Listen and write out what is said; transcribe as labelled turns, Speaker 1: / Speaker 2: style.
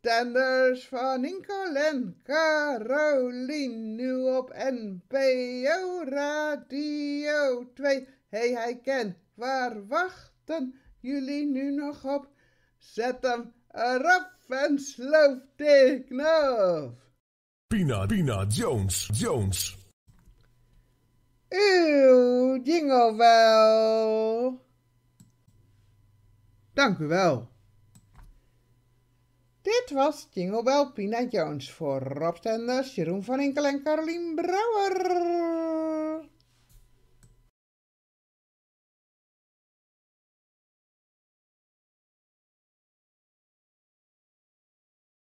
Speaker 1: Tenders van Inkel en Carolien, nu op NPO Radio 2. Hey, hij ken, waar wachten jullie nu nog op? Zet hem erop en sloof de knop.
Speaker 2: Pina, Pina, Jones, Jones.
Speaker 1: Uw jingle wel. Dank u wel. Dit was Jingle Bell Pina Jones voor Rob Stenders, Jeroen van Inkel en Carolien Brouwer.